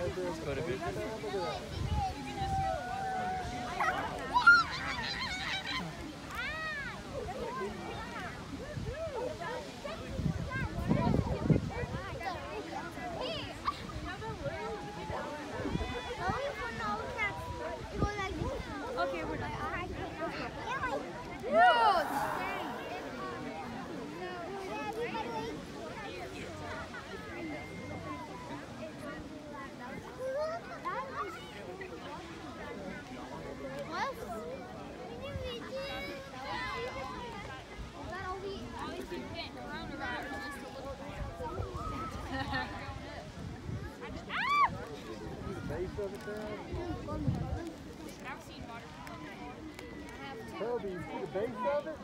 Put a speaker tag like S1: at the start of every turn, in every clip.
S1: Deus, cara.
S2: base of it there? I've seen watermelon before. Kirby, the base of it?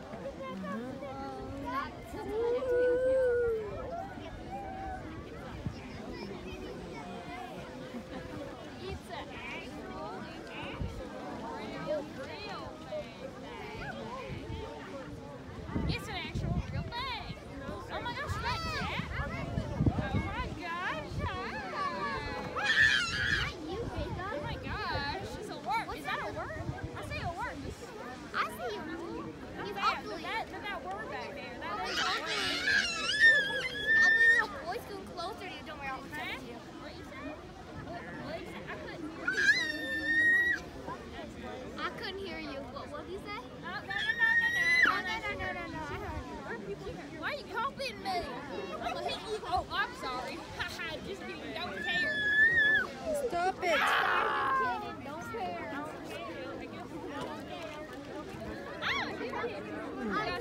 S3: it!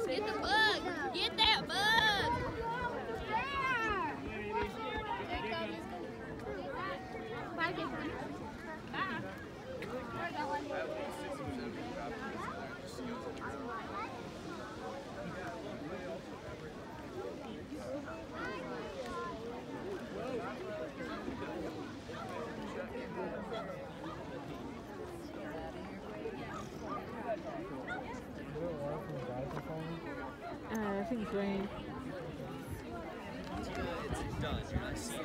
S1: Get the bug! Get that bug!
S4: Bye.
S3: That's insane. It's
S5: good. You're not seeing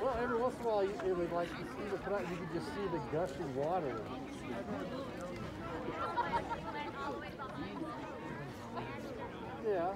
S2: Well, every once in a while, it would like to see the front, you could just see the gushing water. Yeah.